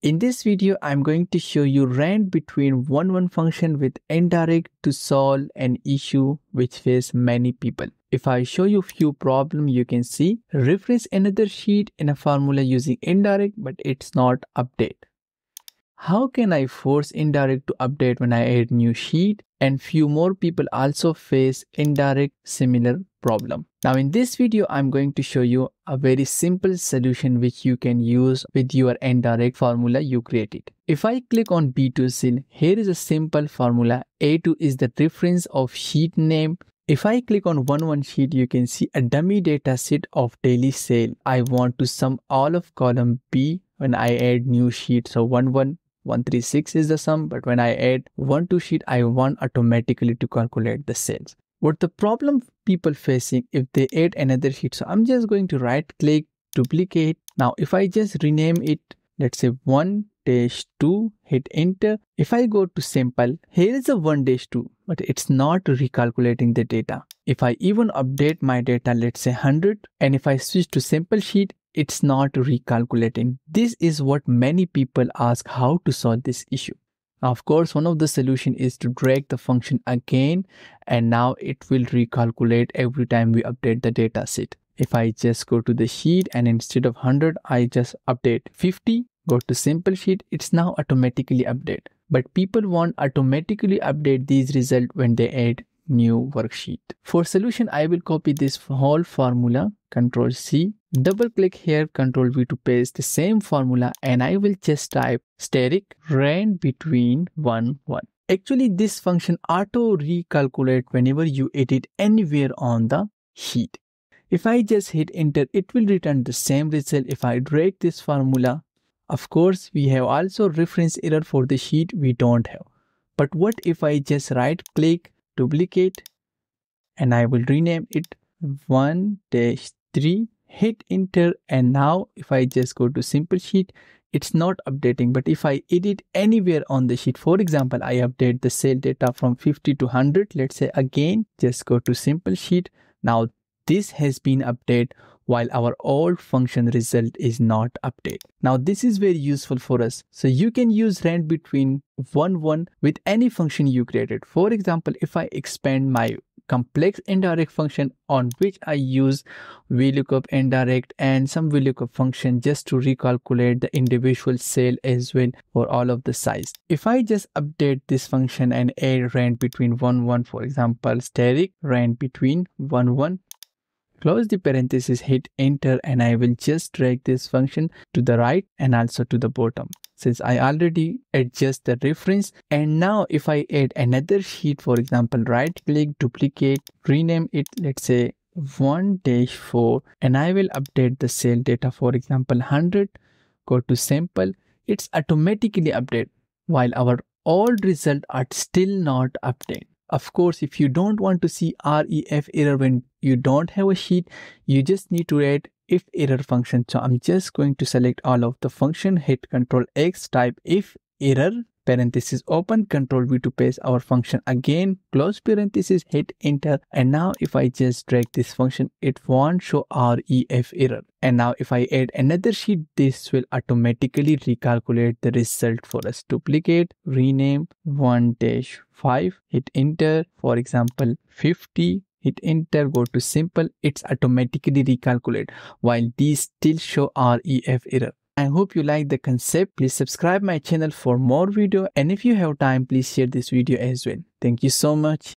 In this video, I'm going to show you rand between one-one function with indirect to solve an issue which face many people. If I show you few problem, you can see reference another sheet in a formula using indirect, but it's not update. How can I force indirect to update when I add new sheet? And few more people also face indirect similar problem. Now in this video, I'm going to show you a very simple solution which you can use with your indirect formula you created. If I click on B2 cell, here is a simple formula. A2 is the reference of sheet name. If I click on one one sheet, you can see a dummy data set of daily sale. I want to sum all of column B when I add new sheet. So one one 136 is the sum, but when I add 1 to sheet, I want automatically to calculate the sales. What the problem people facing if they add another sheet? So I'm just going to right click, duplicate. Now, if I just rename it, let's say 1 dash 2, hit enter. If I go to simple, here is a 1 dash 2, but it's not recalculating the data. If I even update my data, let's say 100, and if I switch to simple sheet, it's not recalculating. This is what many people ask how to solve this issue. Now, of course, one of the solution is to drag the function again and now it will recalculate every time we update the data set. If I just go to the sheet and instead of 100, I just update 50, go to simple sheet, it's now automatically update. But people want automatically update these results when they add new worksheet. For solution, I will copy this whole formula, Control C, double click here, Control V to paste the same formula and I will just type static rand between 1, 1. Actually, this function auto recalculate whenever you edit anywhere on the sheet. If I just hit enter, it will return the same result if I drag this formula. Of course, we have also reference error for the sheet we don't have. But what if I just right click duplicate and I will rename it 1 dash 3 hit enter. And now if I just go to simple sheet it's not updating. But if I edit anywhere on the sheet for example I update the sale data from 50 to 100 let's say again just go to simple sheet. Now this has been updated while our old function result is not updated. Now this is very useful for us. So you can use rand between 1 1 with any function you created. For example, if I expand my complex indirect function on which I use VLOOKUP indirect and some VLOOKUP function just to recalculate the individual cell as well for all of the size. If I just update this function and add rand between 1 1 for example static rand between 1 1 Close the parenthesis, hit enter and I will just drag this function to the right and also to the bottom. Since I already adjust the reference and now if I add another sheet for example right click duplicate rename it let's say 1 dash 4 and I will update the cell data for example 100 go to sample it's automatically update while our old result are still not updated of course, if you don't want to see ref error when you don't have a sheet, you just need to add if error function. So I'm just going to select all of the function, hit control X, type if error parenthesis open control V to paste our function again close parenthesis hit enter. And now if I just drag this function it won't show ref error. And now if I add another sheet this will automatically recalculate the result for us. Duplicate rename 1 dash 5 hit enter. For example 50 hit enter. Go to simple it's automatically recalculate while these still show ref error I hope you like the concept. Please subscribe my channel for more video and if you have time, please share this video as well. Thank you so much.